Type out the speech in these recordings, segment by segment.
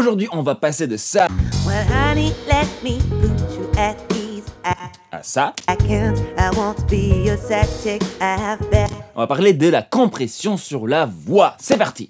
Aujourd'hui, on va passer de ça Well, honey, let me put you at ease. I, à ça. I can't, I won't be your side chick. I have bet. On va parler de la compression sur la voix. C'est parti.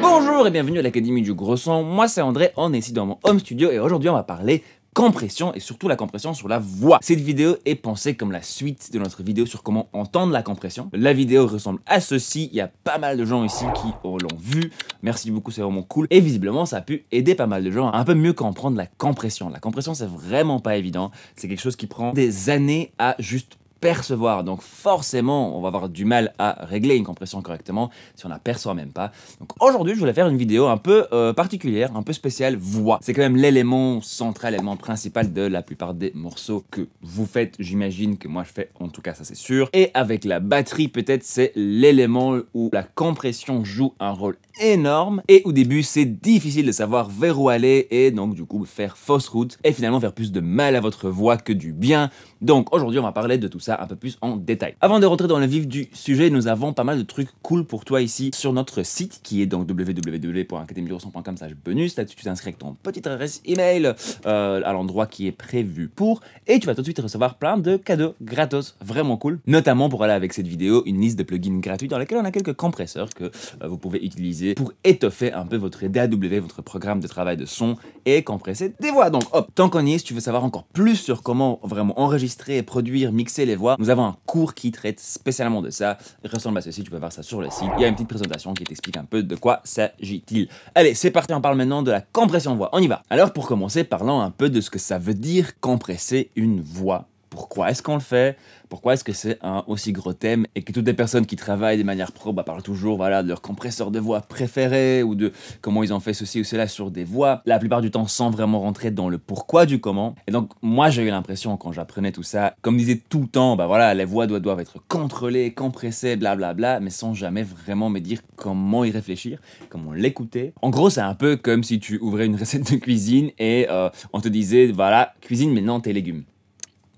Bonjour et bienvenue à l'Académie du Gros Son. Moi c'est André, on est ici dans mon home studio et aujourd'hui on va parler compression et surtout la compression sur la voix. Cette vidéo est pensée comme la suite de notre vidéo sur comment entendre la compression. La vidéo ressemble à ceci, il y a pas mal de gens ici qui l'ont vu. Merci beaucoup, c'est vraiment cool. Et visiblement, ça a pu aider pas mal de gens à un peu mieux comprendre la compression. La compression, c'est vraiment pas évident. C'est quelque chose qui prend des années à juste percevoir. Donc forcément, on va avoir du mal à régler une compression correctement si on n'aperçoit même pas. Donc aujourd'hui, je voulais faire une vidéo un peu euh, particulière, un peu spéciale, voix. C'est quand même l'élément central, l'élément principal de la plupart des morceaux que vous faites. J'imagine que moi je fais, en tout cas ça c'est sûr. Et avec la batterie, peut-être c'est l'élément où la compression joue un rôle énorme et au début c'est difficile de savoir vers où aller et donc du coup faire fausse route et finalement faire plus de mal à votre voix que du bien. Donc aujourd'hui on va parler de tout ça un peu plus en détail. Avant de rentrer dans le vif du sujet, nous avons pas mal de trucs cool pour toi ici sur notre site qui est donc www.academieduroson.com bonus. Là tu t'inscris avec ton petite adresse email euh, à l'endroit qui est prévu pour et tu vas tout de suite recevoir plein de cadeaux gratos, vraiment cool. Notamment pour aller avec cette vidéo une liste de plugins gratuits dans lesquels on a quelques compresseurs que euh, vous pouvez utiliser pour étoffer un peu votre DAW, votre programme de travail de son et compresser des voix. Donc hop, tant qu'on y est, si tu veux savoir encore plus sur comment vraiment enregistrer, produire, mixer les voix, nous avons un cours qui traite spécialement de ça. Il ressemble à ceci, tu peux voir ça sur le site. Il y a une petite présentation qui t'explique un peu de quoi s'agit-il. Allez, c'est parti, on parle maintenant de la compression de voix. On y va. Alors pour commencer, parlons un peu de ce que ça veut dire compresser une voix pourquoi est-ce qu'on le fait? Pourquoi est-ce que c'est un aussi gros thème? Et que toutes les personnes qui travaillent de manière pro bah, parlent toujours voilà, de leur compresseur de voix préféré ou de comment ils ont fait ceci ou cela sur des voix. La plupart du temps sans vraiment rentrer dans le pourquoi du comment. Et donc moi j'ai eu l'impression quand j'apprenais tout ça, comme disait tout le temps, bah voilà, les voix doivent, être contrôlées, compressées, blablabla, bla, bla, mais sans jamais vraiment me dire comment y réfléchir, comment l'écouter. En gros c'est un peu comme si tu ouvrais une recette de cuisine et euh, on te disait voilà, cuisine maintenant tes légumes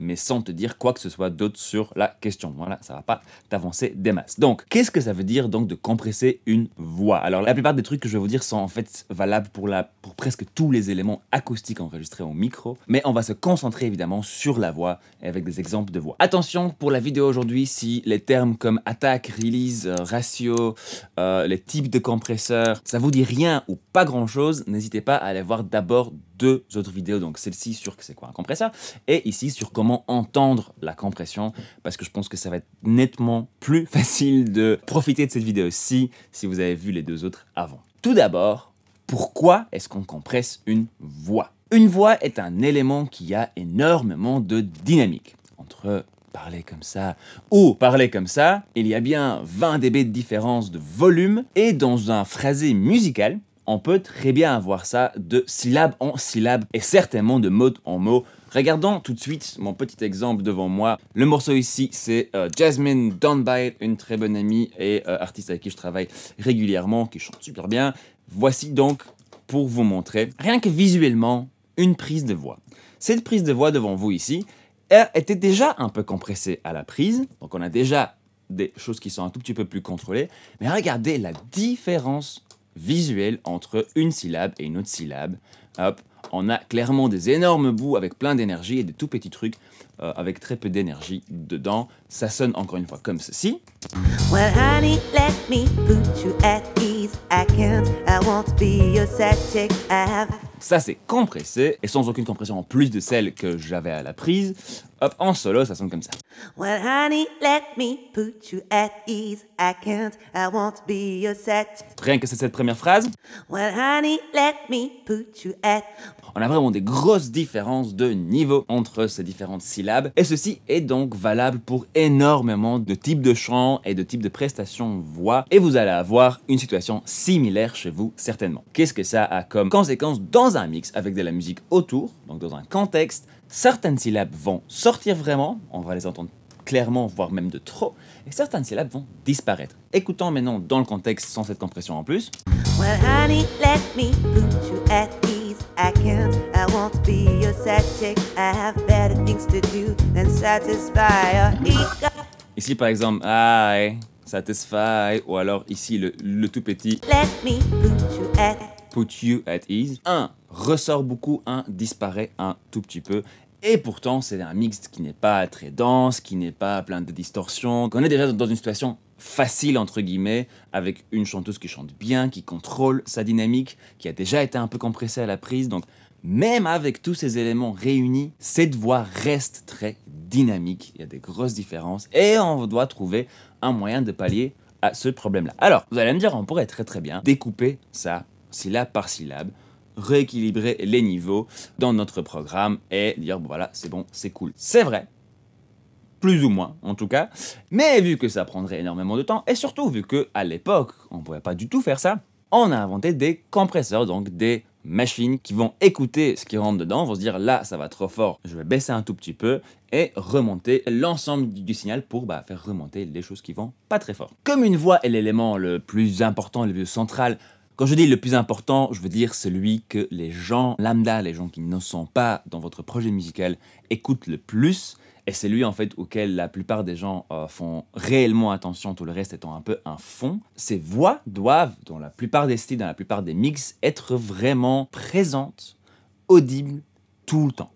mais sans te dire quoi que ce soit d'autre sur la question. Voilà, ça va pas t'avancer des masses. Donc, qu'est-ce que ça veut dire donc de compresser une voix? Alors, la plupart des trucs que je vais vous dire sont en fait valables pour, la, pour presque tous les éléments acoustiques enregistrés au micro, mais on va se concentrer évidemment sur la voix avec des exemples de voix. Attention pour la vidéo aujourd'hui, si les termes comme attaque, release, ratio, euh, les types de compresseurs, ça vous dit rien ou pas grand-chose, n'hésitez pas à aller voir d'abord deux autres vidéos, donc celle-ci sur c'est quoi un compresseur, et ici sur comment entendre la compression, parce que je pense que ça va être nettement plus facile de profiter de cette vidéo-ci si vous avez vu les deux autres avant. Tout d'abord, pourquoi est-ce qu'on compresse une voix? Une voix est un élément qui a énormément de dynamique. Entre parler comme ça ou parler comme ça, il y a bien 20 dB de différence de volume, et dans un phrasé musical, on peut très bien avoir ça de syllabe en syllabe et certainement de mot en mot. Regardons tout de suite mon petit exemple devant moi. Le morceau ici, c'est euh, Jasmine Dunby, une très bonne amie et euh, artiste avec qui je travaille régulièrement, qui chante super bien. Voici donc, pour vous montrer, rien que visuellement, une prise de voix. Cette prise de voix devant vous ici, elle était déjà un peu compressée à la prise, donc on a déjà des choses qui sont un tout petit peu plus contrôlées, mais regardez la différence visuel entre une syllabe et une autre syllabe. Hop, on a clairement des énormes bouts avec plein d'énergie et des tout petits trucs euh, avec très peu d'énergie dedans. Ça sonne encore une fois comme ceci. Well, honey, let me put you at ease. I can't, I won't be your side chick. I have ça, c'est compressé, et sans aucune compression en plus de celle que j'avais à la prise. Hop, en solo, ça sonne comme ça. Well, honey, let me put you at ease. I can't, I won't be your set. Rien que c'est cette première phrase. Well, honey, let me put you at. On a vraiment des grosses différences de niveau entre ces différentes syllabes, et ceci est donc valable pour énormément de types de chants et de types de prestations voix, et vous allez avoir une situation similaire chez vous certainement. Qu'est-ce que ça a comme conséquence dans un mix avec de la musique autour, donc dans un contexte, certaines syllabes vont sortir vraiment, on va les entendre clairement, voire même de trop, et certaines syllabes vont disparaître. Écoutons maintenant dans le contexte sans cette compression en plus. Well, honey, let me put you at ease. I can't, I won't be your chick. I have better things to do than satisfy your ego. Ici par exemple, I satisfy, ou alors ici le, le tout petit Let me put you at put you at ease. Un ressort beaucoup, un disparaît un tout petit peu. Et pourtant, c'est un mix qui n'est pas très dense, qui n'est pas plein de distorsions. On est déjà dans une situation facile, entre guillemets, avec une chanteuse qui chante bien, qui contrôle sa dynamique, qui a déjà été un peu compressée à la prise. Donc, même avec tous ces éléments réunis, cette voix reste très dynamique. Il y a des grosses différences. Et on doit trouver un moyen de pallier à ce problème-là. Alors, vous allez me dire, on pourrait très très bien découper ça syllabe par syllabe, rééquilibrer les niveaux dans notre programme et dire bon voilà c'est bon c'est cool. C'est vrai. Plus ou moins en tout cas. Mais vu que ça prendrait énormément de temps et surtout vu que à l'époque on pouvait pas du tout faire ça on a inventé des compresseurs donc des machines qui vont écouter ce qui rentre dedans vont se dire là ça va trop fort je vais baisser un tout petit peu et remonter l'ensemble du, du signal pour bah, faire remonter les choses qui vont pas très fort. Comme une voix est l'élément le plus important le plus central quand je dis le plus important, je veux dire celui que les gens lambda, les gens qui ne sont pas dans votre projet musical, écoutent le plus. Et c'est lui en fait auquel la plupart des gens euh, font réellement attention, tout le reste étant un peu un fond. Ces voix doivent, dans la plupart des styles, dans la plupart des mix, être vraiment présentes, audibles, tout le temps.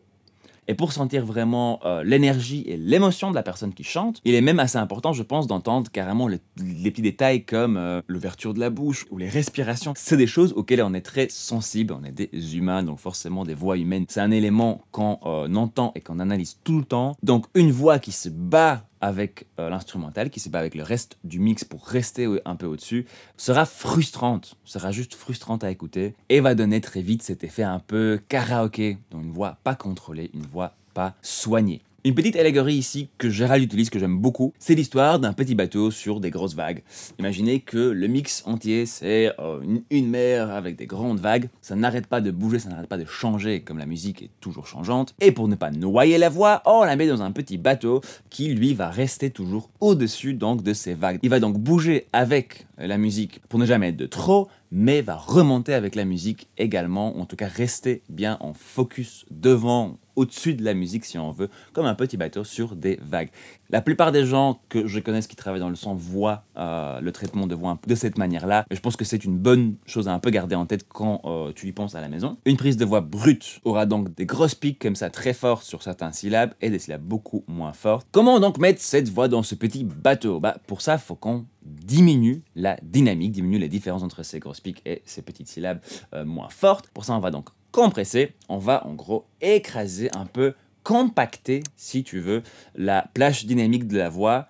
Et pour sentir vraiment euh, l'énergie et l'émotion de la personne qui chante, il est même assez important, je pense, d'entendre carrément les, petits détails comme euh, l'ouverture de la bouche ou les respirations. C'est des choses auxquelles on est très sensible. On est des humains, donc forcément des voix humaines. C'est un élément qu'on euh, entend et qu'on analyse tout le temps. Donc une voix qui se bat avec euh, l'instrumental, qui se bat avec le reste du mix pour rester un peu au-dessus, sera frustrante, sera juste frustrante à écouter et va donner très vite cet effet un peu karaoké, donc une voix pas contrôlée, une voix pas soignée. Une petite allégorie ici que Gérald utilise, que j'aime beaucoup, c'est l'histoire d'un petit bateau sur des grosses vagues. Imaginez que le mix entier, c'est euh, une, mer avec des grandes vagues. Ça n'arrête pas de bouger, ça n'arrête pas de changer, comme la musique est toujours changeante. Et pour ne pas noyer la voix, on la met dans un petit bateau qui, lui, va rester toujours au-dessus donc de ces vagues. Il va donc bouger avec la musique pour ne jamais être de trop, mais va remonter avec la musique également, ou en tout cas rester bien en focus devant, au-dessus de la musique si on veut, comme un petit bateau sur des vagues. La plupart des gens que je connaisse qui travaillent dans le son voient euh, le traitement de voix de cette manière-là. Je pense que c'est une bonne chose à un peu garder en tête quand euh, tu y penses à la maison. Une prise de voix brute aura donc des grosses pics comme ça très fortes sur certains syllabes et des syllabes beaucoup moins fortes. Comment donc mettre cette voix dans ce petit bateau? Bah pour ça, faut qu'on diminue la dynamique, diminue les différences entre ces grosses pics et ces petites syllabes euh, moins fortes. Pour ça, on va donc compresser, on va en gros écraser un peu, compacter, si tu veux, la plage dynamique de la voix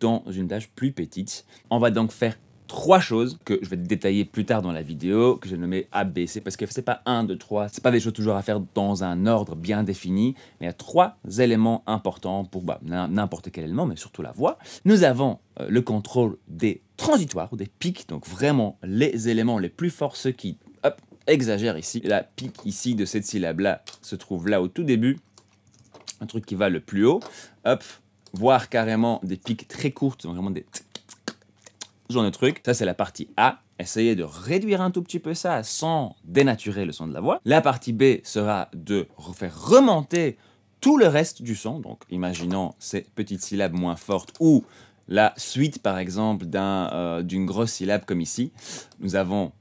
dans une plage plus petite. On va donc faire trois choses que je vais détailler plus tard dans la vidéo, que j'ai nommé ABC, parce que c'est pas 1, 2, 3, c'est pas des choses toujours à faire dans un ordre bien défini, mais il y a trois éléments importants pour bah, n'im- n'importe quel élément, mais surtout la voix. Nous avons euh, le contrôle des transitoires ou des pics, donc vraiment les éléments les plus forts, ceux qui hop, exagèrent ici. La pique ici de cette syllabe-là se trouve là au tout début, un truc qui va le plus haut, hop, voire carrément des pics très courtes, vraiment des genre de truc. Ça, c'est la partie A. Essayez de réduire un tout petit peu ça sans dénaturer le son de la voix. La partie B sera de faire remonter tout le reste du son. Donc, imaginons ces petites syllabes moins fortes ou la suite, par exemple, euh, d'une grosse syllabe comme ici. Nous avons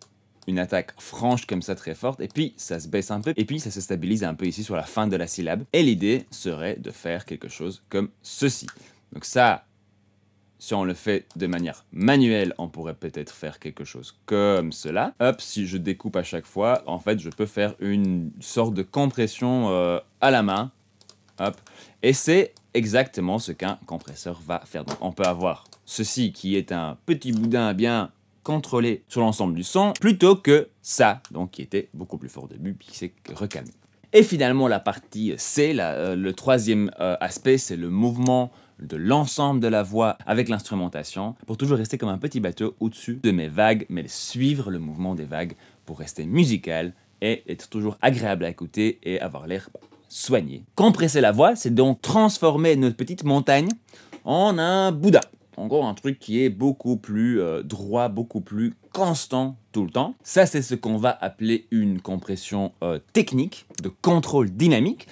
une attaque franche comme ça très forte et puis ça se baisse un peu et puis ça se stabilise un peu ici sur la fin de la syllabe et l'idée serait de faire quelque chose comme ceci donc ça si on le fait de manière manuelle, on pourrait peut-être faire quelque chose comme cela. Hop, si je découpe à chaque fois, en fait, je peux faire une sorte de compression euh, à la main. Hop. Et c'est exactement ce qu'un compresseur va faire. Donc, on peut avoir ceci qui est un petit boudin bien contrôlé sur l'ensemble du son, plutôt que ça, donc qui était beaucoup plus fort au début, puis qui s'est recalmé. Et finalement, la partie C, euh, le troisième euh, aspect, c'est le mouvement de l'ensemble de la voix avec l'instrumentation, pour toujours rester comme un petit bateau au-dessus de mes vagues, mais suivre le mouvement des vagues pour rester musical et être toujours agréable à écouter et avoir l'air soigné. Compresser la voix, c'est donc transformer notre petite montagne en un Bouddha. En gros, un truc qui est beaucoup plus euh, droit, beaucoup plus constant tout le temps. Ça, c'est ce qu'on va appeler une compression euh, technique, de contrôle dynamique.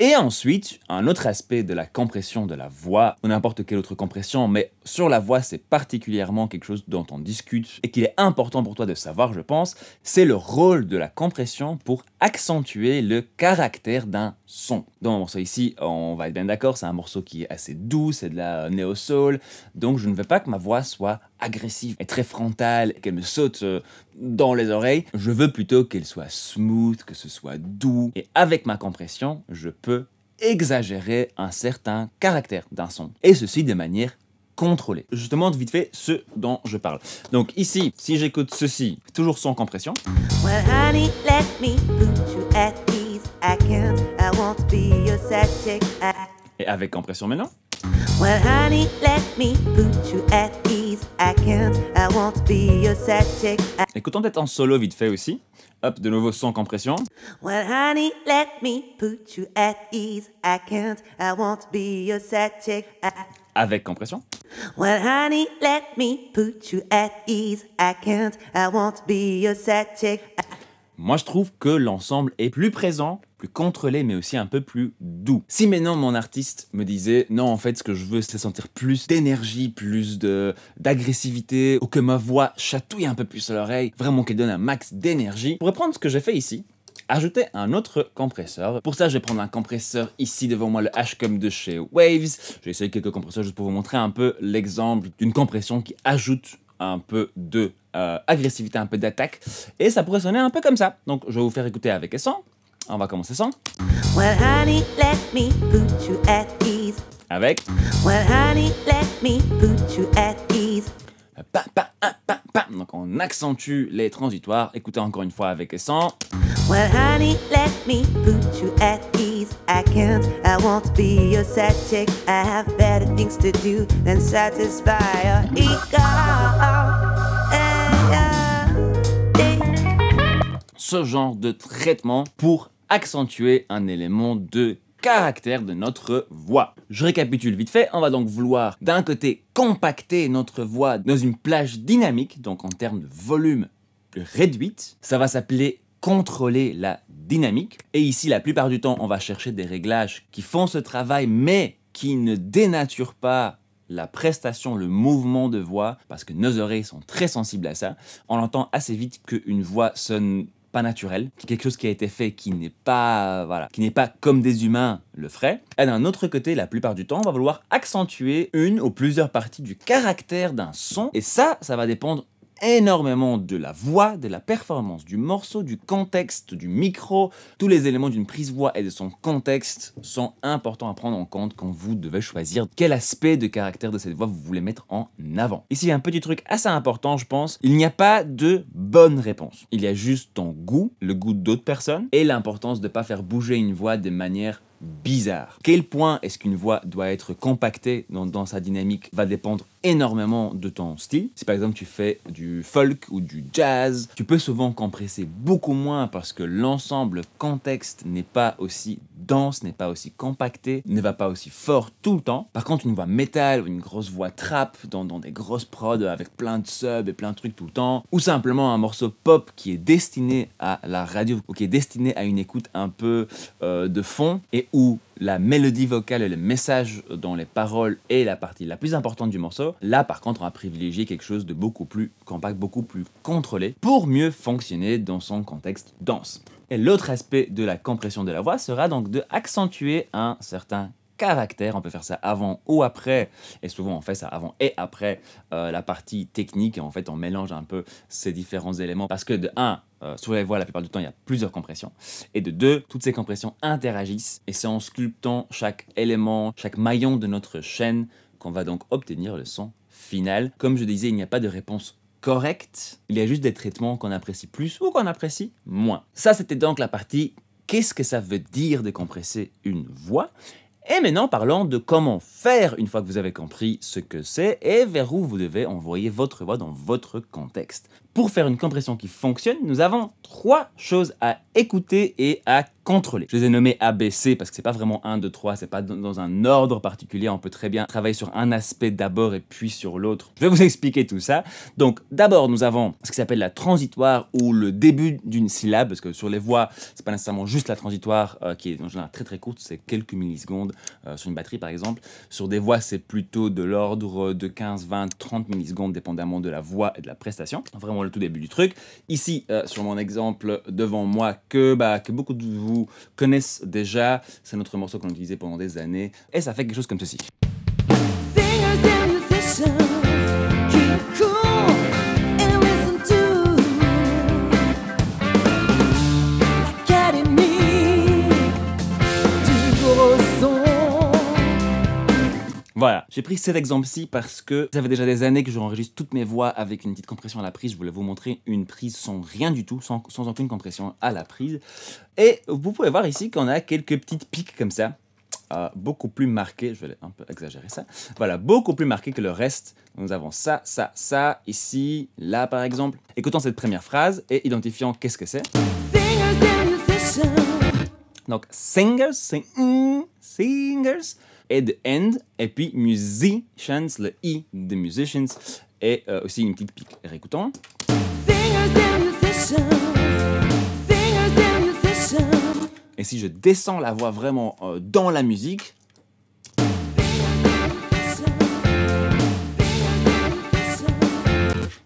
Et ensuite, un autre aspect de la compression de la voix, ou n'importe quelle autre compression, mais sur la voix, c'est particulièrement quelque chose dont on discute et qu'il est important pour toi de savoir, je pense, c'est le rôle de la compression pour accentuer le caractère d'un son. Dans mon morceau ici, on va être bien d'accord, c'est un morceau qui est assez doux, c'est de la néo-soul, donc je ne veux pas que ma voix soit agressive et très frontale, qu'elle me saute euh, dans les oreilles. Je veux plutôt qu'elle soit smooth, que ce soit doux. Et avec ma compression, je peux exagérer un certain caractère d'un son. Et ceci de manière contrôlée. Je vite fait ce dont je parle. Donc ici, si j'écoute ceci, toujours sans compression. I can't, I won't be your side chick. I- Et avec compression maintenant. Well, honey, let me put you at ease. I can't, I won't be your side chick. I- Écoutons peut-être en solo vite fait aussi. Hop, de nouveau sans compression. Well, honey, let me put you at ease. I can't, I won't be your side chick. I- Avec compression. Well, honey, let me put you at ease. I can't, I won't be your side chick. Moi, je trouve que l'ensemble est plus présent, plus contrôlé, mais aussi un peu plus doux. Si maintenant mon artiste me disait non, en fait, ce que je veux, c'est sentir plus d'énergie, plus de d'agressivité, ou que ma voix chatouille un peu plus à l'oreille, vraiment qu'elle donne un max d'énergie, je pourrais prendre ce que j'ai fait ici. Ajouter un autre compresseur. Pour ça, je vais prendre un compresseur ici devant moi, le Hcom de chez Waves. J'ai essayé quelques compresseurs juste pour vous montrer un peu l'exemple d'une compression qui ajoute un peu de euh, agressivité, un peu d'attaque. Et ça pourrait sonner un peu comme ça. Donc je vais vous faire écouter avec et sans. On va commencer sans. Well, honey, let me put you at ease. Avec. Well, honey, let me put you at ease. Pa, pa, pa, pa. Donc on accentue les transitoires. Écoutez encore une fois avec et sans. Well, honey, let me put you at ease. I can't, I won't be your side chick. I have better things to do than satisfy your ego. Yeah, yeah. Ce genre de traitement pour accentuer un élément de caractère de notre voix. Je récapitule vite fait, on va donc vouloir d'un côté compacter notre voix dans une plage dynamique, donc en termes de volume réduite. Ça va s'appeler contrôler la dynamique. Et ici, la plupart du temps, on va chercher des réglages qui font ce travail, mais qui ne dénaturent pas la prestation, le mouvement de voix, parce que nos oreilles sont très sensibles à ça. On entend assez vite qu'une voix sonne pas naturelle, qui est quelque chose qui a été fait qui n'est pas voilà, qui n'est pas comme des humains le feraient. Et d'un autre côté, la plupart du temps, on va vouloir accentuer une ou plusieurs parties du caractère d'un son et ça ça va dépendre énormément de la voix, de la performance du morceau, du contexte, du micro. Tous les éléments d'une prise voix et de son contexte sont importants à prendre en compte quand vous devez choisir quel aspect de caractère de cette voix vous voulez mettre en avant. Ici, il y a un petit truc assez important, je pense. Il n'y a pas de bonne réponse. Il y a juste ton goût, le goût d'autres personnes et l'importance de ne pas faire bouger une voix de manière bizarre. Quel point est-ce qu'une voix doit être compactée dans, sa dynamique va dépendre énormément de ton style. Si par exemple tu fais du folk ou du jazz, tu peux souvent compresser beaucoup moins parce que l'ensemble le contexte n'est pas aussi dense, n'est pas aussi compacté, ne va pas aussi fort tout le temps. Par contre, une voix métal ou une grosse voix trap dans, dans des grosses prods avec plein de subs et plein de trucs tout le temps, ou simplement un morceau pop qui est destiné à la radio ou qui est destiné à une écoute un peu euh, de fond et où la mélodie vocale et le message dans les paroles est la partie la plus importante du morceau. Là, par contre, on va privilégier quelque chose de beaucoup plus compact, beaucoup plus contrôlé pour mieux fonctionner dans son contexte dense. Et l'autre aspect de la compression de la voix sera donc de accentuer un certain caractère. On peut faire ça avant ou après, et souvent on fait ça avant et après euh, la partie technique. Et en fait, on mélange un peu ces différents éléments parce que de 1, euh, sur les voix, la plupart du temps, il y a plusieurs compressions. Et de deux, toutes ces compressions interagissent et c'est en sculptant chaque élément, chaque maillon de notre chaîne qu'on va donc obtenir le son final. Comme je disais, il n'y a pas de réponse correcte, il y a juste des traitements qu'on apprécie plus ou qu'on apprécie moins. Ça, c'était donc la partie qu'est-ce que ça veut dire de compresser une voix? Et maintenant, parlons de comment faire une fois que vous avez compris ce que c'est et vers où vous devez envoyer votre voix dans votre contexte. Pour faire une compression qui fonctionne, nous avons trois choses à écouter et à contrôlés. Je les ai nommés ABC parce que c'est pas vraiment 1, 2, 3, c'est pas dans un ordre particulier, on peut très bien travailler sur un aspect d'abord et puis sur l'autre. Je vais vous expliquer tout ça. Donc d'abord nous avons ce qui s'appelle la transitoire ou le début d'une syllabe, parce que sur les voix, c'est pas nécessairement juste la transitoire euh, qui est en général très très courte, c'est quelques millisecondes euh, sur une batterie par exemple. Sur des voix, c'est plutôt de l'ordre de 15, 20, 30 millisecondes dépendamment de la voix et de la prestation. Vraiment le tout début du truc. Ici, euh, sur mon exemple devant moi, que, bah, que beaucoup de vous connaissent déjà, c'est notre morceau qu'on a utilisé pendant des années, et ça fait quelque chose comme ceci. J'ai pris cet exemple-ci parce que ça fait déjà des années que j'enregistre toutes mes voix avec une petite compression à la prise. Je voulais vous montrer une prise sans rien du tout, sans, sans aucune compression à la prise. Et vous pouvez voir ici qu'on a quelques petites pics comme ça, euh, beaucoup plus marquées. Je vais un peu exagérer ça. Voilà, beaucoup plus marquées que le reste. Nous avons ça, ça, ça, ici, là par exemple. Écoutons cette première phrase et identifions qu'est-ce que c'est. Donc, singers, mm, singers, et the end, et puis musicians, le i de musicians, et euh, aussi une petite pique. Musicians. Et si je descends la voix vraiment euh, dans la musique,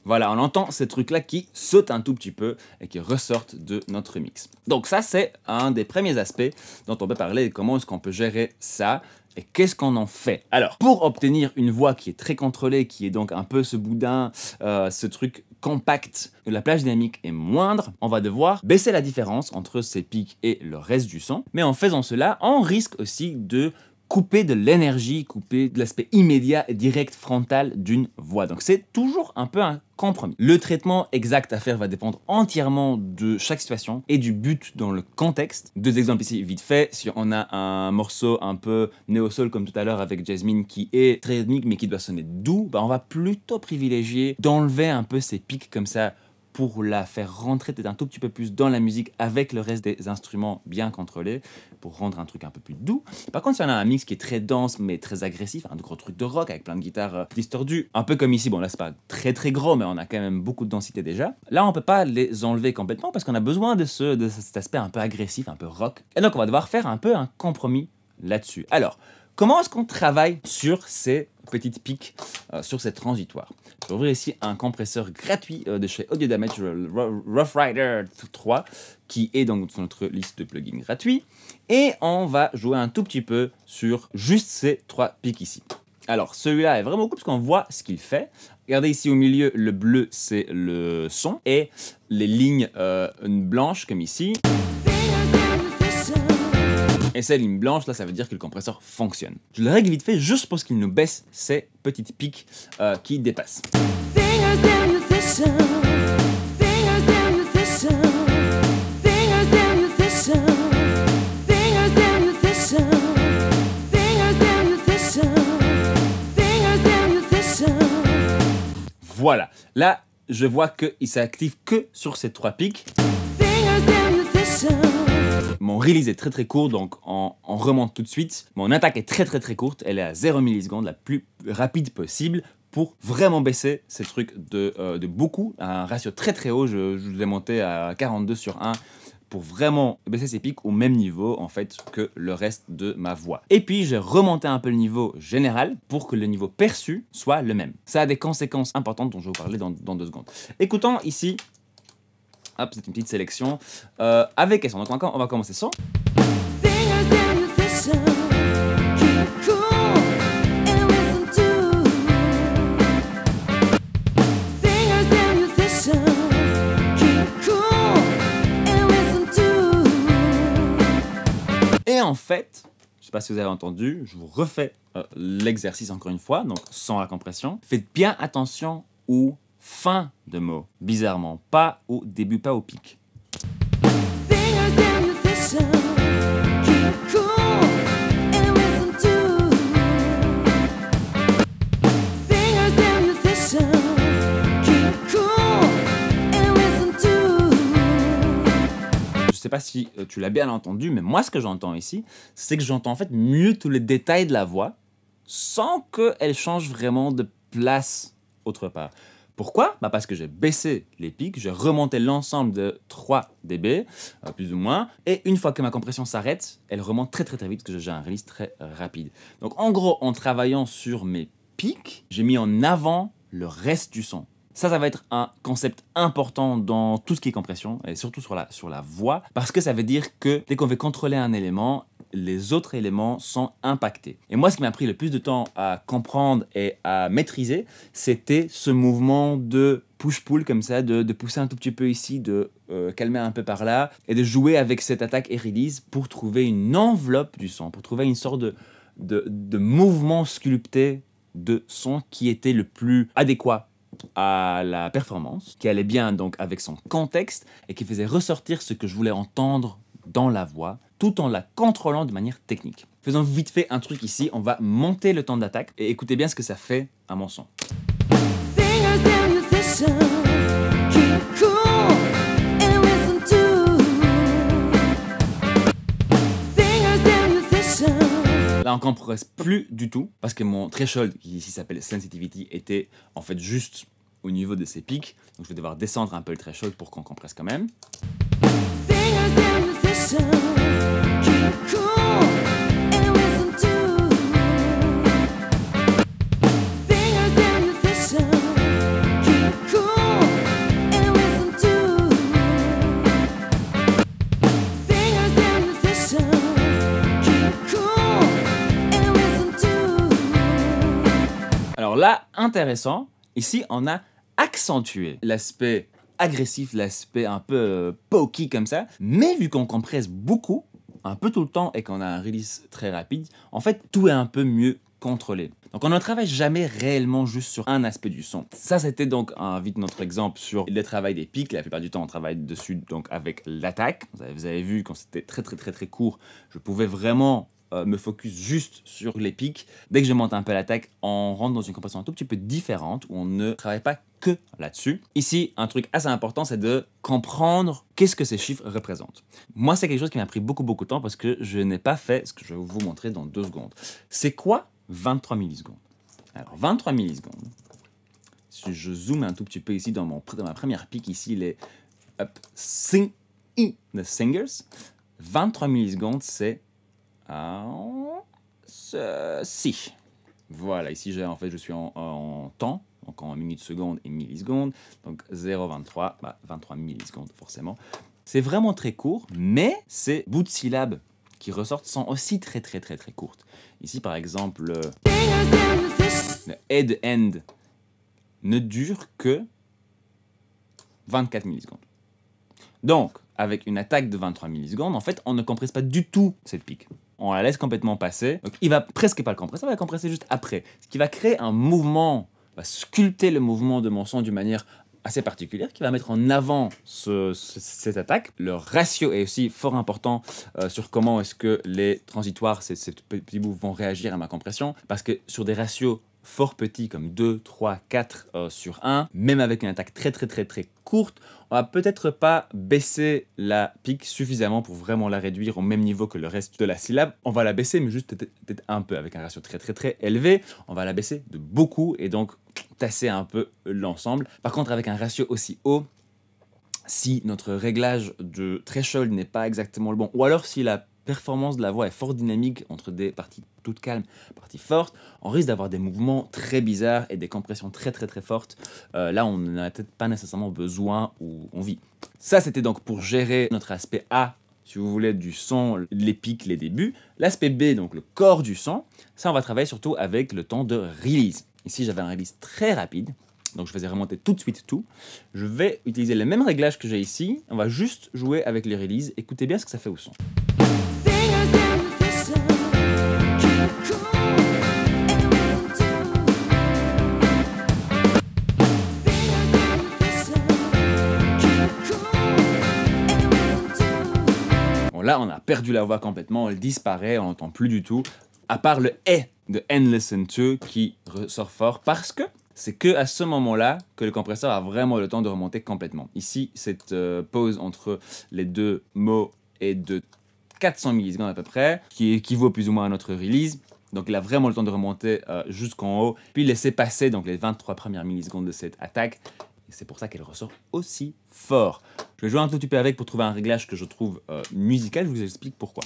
voilà, on entend ces trucs-là qui sautent un tout petit peu et qui ressortent de notre mix. Donc ça, c'est un des premiers aspects dont on peut parler, comment est-ce qu'on peut gérer ça et qu'est-ce qu'on en fait? Alors, pour obtenir une voix qui est très contrôlée, qui est donc un peu ce boudin, euh, ce truc compact, où la plage dynamique est moindre, on va devoir baisser la différence entre ces pics et le reste du son. Mais en faisant cela, on risque aussi de couper de l'énergie, couper de l'aspect immédiat et direct frontal d'une voix. Donc c'est toujours un peu un compromis. Le traitement exact à faire va dépendre entièrement de chaque situation et du but dans le contexte. Deux exemples ici vite fait. Si on a un morceau un peu néo-soul comme tout à l'heure avec Jasmine qui est très rythmique mais qui doit sonner doux, bah on va plutôt privilégier d'enlever un peu ces pics comme ça pour la faire rentrer peut-être un tout petit peu plus dans la musique avec le reste des instruments bien contrôlés pour rendre un truc un peu plus doux. Par contre, si on a un mix qui est très dense mais très agressif, un gros truc de rock avec plein de guitares euh, distordues, un peu comme ici, bon là c'est pas très très gros mais on a quand même beaucoup de densité déjà. Là on peut pas les enlever complètement parce qu'on a besoin de, de cet aspect un peu agressif, un peu rock. Et donc on va devoir faire un peu un compromis là-dessus. Alors, comment est-ce qu'on travaille sur ces petites pics euh, sur cette transitoire. Je vais ouvrir ici un compresseur gratuit euh, de chez Audio Damage, Ro- Rough Rider 3, qui est sur notre liste de plugins gratuits. Et on va jouer un tout petit peu sur juste ces trois pics ici. Alors, celui-là est vraiment cool parce qu'on voit ce qu'il fait. Regardez ici au milieu, le bleu, c'est le son. Et les lignes euh, blanches, comme ici, et ces lignes blanches, là, ça veut dire que le compresseur fonctionne. Je le règle vite fait juste pour qu'il nous baisse ces petites pics euh, qui dépassent. Voilà. Là, je vois qu'il s'active que sur ces trois pics. Mon release est très très court, donc on, on remonte tout de suite. Mon attaque est très très très courte, elle est à 0 millisecondes, la plus rapide possible pour vraiment baisser ces trucs de, euh, beaucoup. Un ratio très très haut, je, je l'ai monté à 42 sur 1 pour vraiment baisser ces pics au même niveau en fait que le reste de ma voix. Et puis j'ai remonté un peu le niveau général pour que le niveau perçu soit le même. Ça a des conséquences importantes dont je vais vous parler dans deux secondes. Écoutons ici Hop, c'est une petite sélection. Euh, avec et sans. Donc, on va commencer sans. Et en fait, je sais pas si vous avez entendu, je vous refais euh, l'exercice encore une fois, donc sans la compression. Faites bien attention aux fins de mots, bizarrement. Pas au début, pas au pic. Je sais pas si euh, tu l'as bien entendu, mais moi, ce que j'entends ici, c'est que j'entends en fait mieux tous les détails de la voix sans qu'elle change vraiment de place autre part. Pourquoi? Bah Parce que j'ai baissé les pics, j'ai remonté l'ensemble de 3 dB, euh, plus ou moins, et une fois que ma compression s'arrête, elle remonte très très très vite parce que j'ai un release très euh, rapide. Donc en gros, en travaillant sur mes pics, j'ai mis en avant le reste du son. Ça, ça va être un concept important dans tout ce qui est compression, et surtout sur la, sur la voix, parce que ça veut dire que dès qu'on veut contrôler un élément, les autres éléments sont impactés. Et moi, ce qui m'a pris le plus de temps à comprendre et à maîtriser, c'était ce mouvement de push-pull comme ça, de, pousser un tout petit peu ici, de euh, calmer un peu par là, et de jouer avec cette attaque et release pour trouver une enveloppe du son, pour trouver une sorte de, de, de mouvement sculpté de son qui était le plus adéquat à la performance, qui allait bien donc avec son contexte et qui faisait ressortir ce que je voulais entendre dans la voix, tout en la contrôlant de manière technique. Faisons vite fait un truc ici, on va monter le temps d'attaque et écoutez bien ce que ça fait à mon son. Là, on compresse plus du tout parce que mon threshold, qui ici s'appelle sensitivity, était en fait juste au niveau de ses pics. Donc je vais devoir descendre un peu le threshold pour qu'on compresse quand même. Alors là, intéressant, ici on a accentué l'aspect agressif, l'aspect un peu euh, pokey comme ça. Mais vu qu'on compresse beaucoup, un peu tout le temps et qu'on a un release très rapide, en fait, tout est un peu mieux contrôlé. Donc on ne travaille jamais réellement juste sur un aspect du son. Ça c'était donc un vite notre exemple sur le travail des pics. La plupart du temps on travaille dessus donc avec l'attaque. Vous avez, vous avez vu quand c'était très très très très court, je pouvais vraiment euh, me focus juste sur les pics. Dès que je monte un peu l'attaque, on rentre dans une compression un tout petit peu différente où on ne travaille pas que là-dessus. Ici, un truc assez important, c'est de comprendre qu'est-ce que ces chiffres représentent. Moi, c'est quelque chose qui m'a pris beaucoup beaucoup de temps parce que je n'ai pas fait ce que je vais vous montrer dans deux secondes. C'est quoi 23 millisecondes? Alors, 23 millisecondes, si je zoome un tout petit peu ici dans, mon, ma première pique, ici, les up, sing, the singers, 23 millisecondes, c'est ceci. Voilà, ici j'ai en fait je suis en, temps, donc en minutes secondes et millisecondes, donc 0,23, bah, 23 millisecondes forcément. C'est vraiment très court, mais ces bouts de syllabes qui ressortent sont aussi très très très très courtes. Ici par exemple, le head-end ne dure que 24 millisecondes. Donc, avec une attaque de 23 millisecondes, en fait, on ne compresse pas du tout cette pique on la laisse complètement passer. Il va presque pas le compresser, il va le compresser juste après. Ce qui va créer un mouvement, va sculpter le mouvement de mon son d'une manière assez particulière qui va mettre en avant cette attaque. Le ratio est aussi fort important euh, sur comment est-ce que les transitoires, ces, ces petits bouts, vont réagir à ma compression. Parce que sur des ratios fort petits comme 2, 3, 4 sur 1, même avec une attaque très très très très courte, on va peut-être pas baisser la pique suffisamment pour vraiment la réduire au même niveau que le reste de la syllabe. On va la baisser, mais juste peut-être un peu, avec un ratio très très très élevé. On va la baisser de beaucoup et donc tasser un peu l'ensemble. Par contre, avec un ratio aussi haut, si notre réglage de threshold n'est pas exactement le bon, ou alors si la performance de la voix est fort dynamique entre des parties toutes calmes, parties fortes, on risque d'avoir des mouvements très bizarres et des compressions très très très fortes. Euh, là, on n'a peut-être pas nécessairement besoin où on vit. Ça, c'était donc pour gérer notre aspect A, si vous voulez, du son, les pics, les débuts. L'aspect B, donc le corps du son, ça, on va travailler surtout avec le temps de release. Ici, j'avais un release très rapide. Donc je faisais remonter tout de suite tout. Je vais utiliser les mêmes réglages que j'ai ici. On va juste jouer avec les releases. Écoutez bien ce que ça fait au son. Là, on a perdu la voix complètement, elle disparaît, on n'entend plus du tout, à part le « et » de Endless and 2 qui ressort fort parce que c'est que à ce moment-là que le compresseur a vraiment le temps de remonter complètement. Ici, cette euh, pause entre les deux mots est de 400 millisecondes à peu près, qui équivaut plus ou moins à notre release. Donc il a vraiment le temps de remonter euh, jusqu'en haut, puis laisser passer donc les 23 premières millisecondes de cette attaque. C'est pour ça qu'elle ressort aussi fort. Je vais jouer un tout petit peu avec pour trouver un réglage que je trouve euh, musical, je vous explique pourquoi.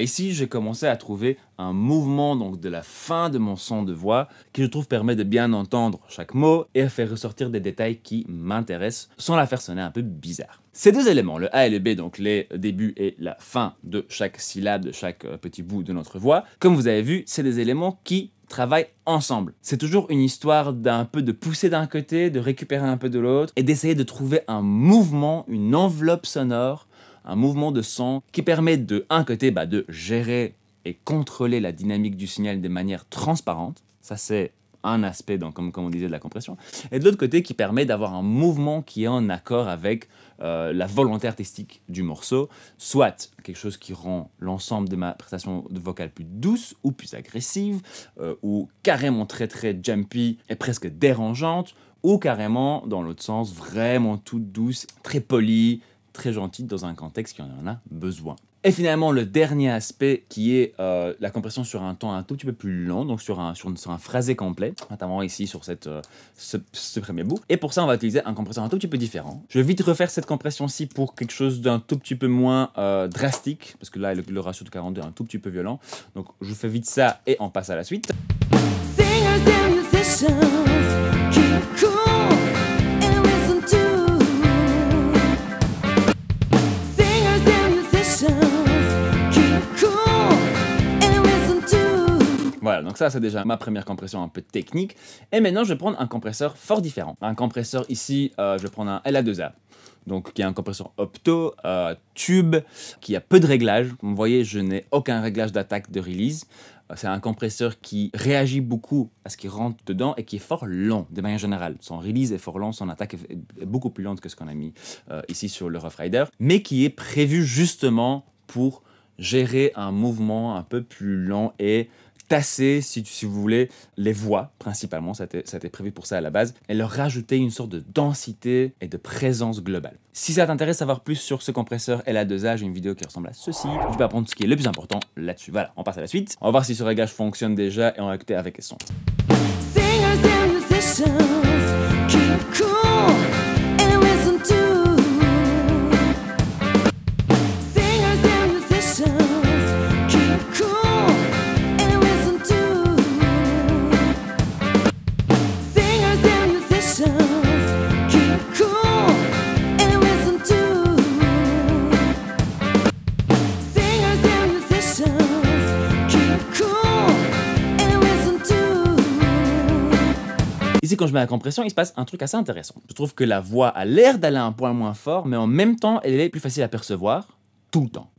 Ici j'ai commencé à trouver un mouvement donc de la fin de mon son de voix qui je trouve permet de bien entendre chaque mot et à faire ressortir des détails qui m'intéressent sans la faire sonner un peu bizarre. Ces deux éléments, le A et le B, donc les débuts et la fin de chaque syllabe, de chaque euh, petit bout de notre voix, comme vous avez vu, c'est des éléments qui travaillent ensemble. C'est toujours une histoire d'un peu de pousser d'un côté, de récupérer un peu de l'autre et d'essayer de trouver un mouvement, une enveloppe sonore un mouvement de son qui permet de, un côté, bah, de gérer et contrôler la dynamique du signal de manière transparente. Ça, c'est un aspect, comme, comme on disait, de la compression. Et de l'autre côté, qui permet d'avoir un mouvement qui est en accord avec euh, la volonté artistique du morceau, soit quelque chose qui rend l'ensemble de ma prestation vocale plus douce ou plus agressive, euh, ou carrément très très jumpy et presque dérangeante, ou carrément, dans l'autre sens, vraiment toute douce, très polie, très gentille dans un contexte qui en a besoin. Et finalement, le dernier aspect qui est euh, la compression sur un temps un tout petit peu plus long, donc sur un, sur, un phrasé complet, notamment ici sur cette, euh, ce, premier bout. Et pour ça, on va utiliser un compresseur un tout petit peu différent. Je vais vite refaire cette compression-ci pour quelque chose d'un tout petit peu moins euh, drastique, parce que là, le, le, ratio de 42 est un tout petit peu violent. Donc, je fais vite ça et on passe à la suite. Donc ça c'est déjà ma première compression un peu technique. Et maintenant je vais prendre un compresseur fort différent. Un compresseur ici, euh, je vais prendre un LA2A. Donc qui est un compresseur opto, euh, tube, qui a peu de réglages. Comme vous voyez, je n'ai aucun réglage d'attaque de release. Euh, c'est un compresseur qui réagit beaucoup à ce qui rentre dedans et qui est fort lent de manière générale. Son release est fort lent, son attaque est beaucoup plus lente que ce qu'on a mis ici sur le Rough Rider, mais qui est prévu justement pour gérer un mouvement un peu plus lent et tasser, si, vous voulez, les voix, principalement, ça été, prévu pour ça à la base, et leur rajouter une sorte de densité et de présence globale. Si ça t'intéresse savoir plus sur ce compresseur LA2A, j'ai une vidéo qui ressemble à ceci, tu peux apprendre ce qui est le plus important là-dessus. Voilà, on passe à la suite. On va voir si ce réglage fonctionne déjà et on va écouter avec les sons. Quand je mets la compression, il se passe un truc assez intéressant. Je trouve que la voix a l'air d'aller un point moins fort, mais en même temps, elle est plus facile à percevoir tout le temps.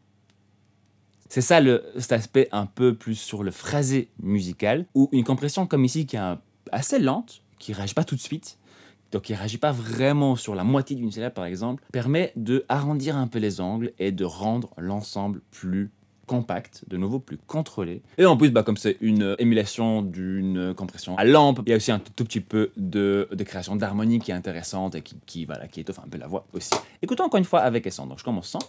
C'est ça cet aspect un peu plus sur le phrasé musical, ou une compression comme ici qui est assez lente, qui réagit pas tout de suite, donc qui réagit pas vraiment sur la moitié d'une syllabe par exemple, permet de arrondir un peu les angles et de rendre l'ensemble plus compact, de nouveau plus contrôlé. Et en plus, bah, comme c'est une émulation d'une compression à lampe, il y a aussi un tout, petit peu de, de création d'harmonie qui est intéressante et qui, qui, voilà, qui étoffe un peu la voix aussi. Écoutons encore une fois avec Essence. Donc je commence sans.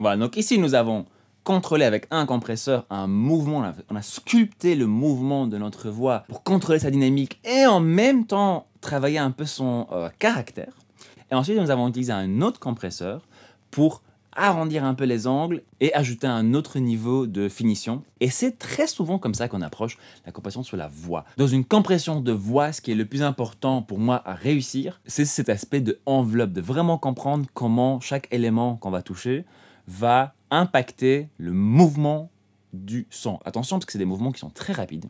Voilà, donc ici nous avons contrôler avec un compresseur un mouvement, on a sculpté le mouvement de notre voix pour contrôler sa dynamique et en même temps travailler un peu son euh, caractère. Et ensuite, nous avons utilisé un autre compresseur pour arrondir un peu les angles et ajouter un autre niveau de finition. Et c'est très souvent comme ça qu'on approche la compression sur la voix. Dans une compression de voix, ce qui est le plus important pour moi à réussir, c'est cet aspect de enveloppe, de vraiment comprendre comment chaque élément qu'on va toucher va impacter le mouvement du son. Attention parce que c'est des mouvements qui sont très rapides.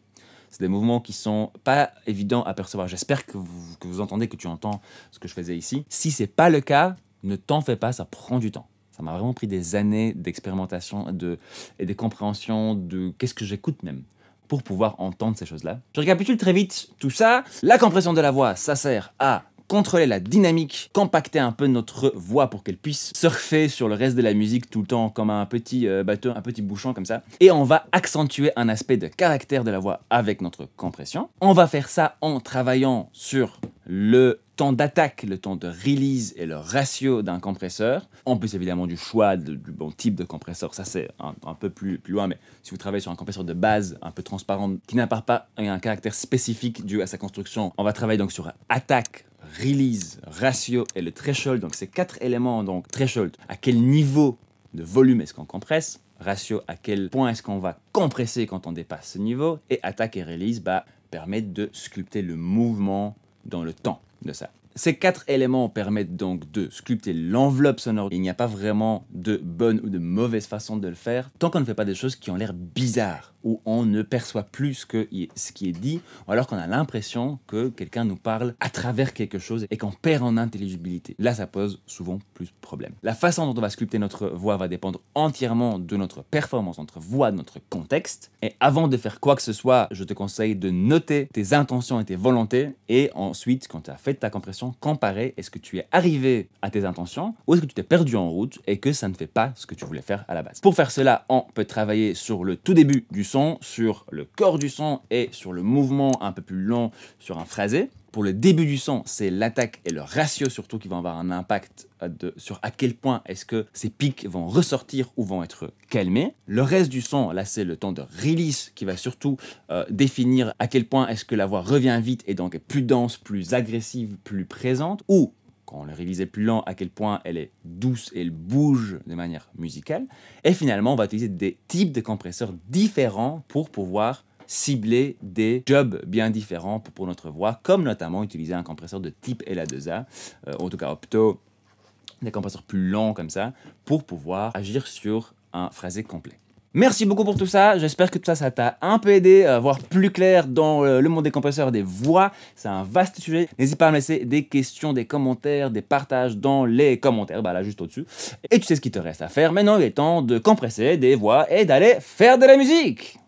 C'est des mouvements qui sont pas évidents à percevoir. J'espère que vous, que vous entendez, que tu entends ce que je faisais ici. Si c'est pas le cas, ne t'en fais pas, ça prend du temps. Ça m'a vraiment pris des années d'expérimentation de, et de compréhension de qu'est-ce que j'écoute même pour pouvoir entendre ces choses-là. Je récapitule très vite tout ça. La compression de la voix, ça sert à contrôler la dynamique, compacter un peu notre voix pour qu'elle puisse surfer sur le reste de la musique tout le temps comme un petit euh, bateau, un petit bouchon comme ça. Et on va accentuer un aspect de caractère de la voix avec notre compression. On va faire ça en travaillant sur le temps d'attaque, le temps de release et le ratio d'un compresseur. En plus évidemment du choix du bon type de compresseur, ça c'est un, peu plus, plus loin, mais si vous travaillez sur un compresseur de base un peu transparent qui n'apparaît pas un caractère spécifique dû à sa construction, on va travailler donc sur attaque, release, ratio et le threshold. Donc ces quatre éléments, donc threshold, à quel niveau de volume est-ce qu'on compresse? Ratio, à quel point est-ce qu'on va compresser quand on dépasse ce niveau, et attaque et release bah, permettent de sculpter le mouvement dans le temps de ça. Ces quatre éléments permettent donc de sculpter l'enveloppe sonore. Il n'y a pas vraiment de bonne ou de mauvaise façon de le faire tant qu'on ne fait pas des choses qui ont l'air bizarres où on ne perçoit plus ce, que, ce qui est dit, ou alors qu'on a l'impression que quelqu'un nous parle à travers quelque chose et qu'on perd en intelligibilité. Là, ça pose souvent plus de problèmes. La façon dont on va sculpter notre voix va dépendre entièrement de notre performance, notre voix, de notre contexte. Et avant de faire quoi que ce soit, je te conseille de noter tes intentions et tes volontés, et ensuite, quand tu as fait ta compression, comparer est-ce que tu es arrivé à tes intentions, ou est-ce que tu t'es perdu en route et que ça ne fait pas ce que tu voulais faire à la base. Pour faire cela, on peut travailler sur le tout début du son, sur le corps du son et sur le mouvement un peu plus long sur un phrasé. Pour le début du son, c'est l'attaque et le ratio surtout qui vont avoir un impact sur à quel point est-ce que ces pics vont ressortir ou vont être calmés. Le reste du son, là c'est le temps de release qui va surtout euh, définir à quel point est-ce que la voix revient vite et donc est plus dense, plus agressive, plus présente, quand on le révisait plus lent, à quel point elle est douce et elle bouge de manière musicale. Et finalement, on va utiliser des types de compresseurs différents pour pouvoir cibler des jobs bien différents pour, notre voix, comme notamment utiliser un compresseur de type LA2A, euh, en tout cas Opto, des compresseurs plus longs comme ça, pour pouvoir agir sur un phrasé complet. Merci beaucoup pour tout ça. J'espère que tout ça, ça t'a un peu aidé à voir plus clair dans euh, le monde des compresseurs des voix. C'est un vaste sujet. N'hésite pas à me laisser des questions, des commentaires, des partages dans les commentaires, bah là juste au-dessus. Et tu sais ce qu'il te reste à faire. Maintenant, il est temps de compresser des voix et d'aller faire de la musique.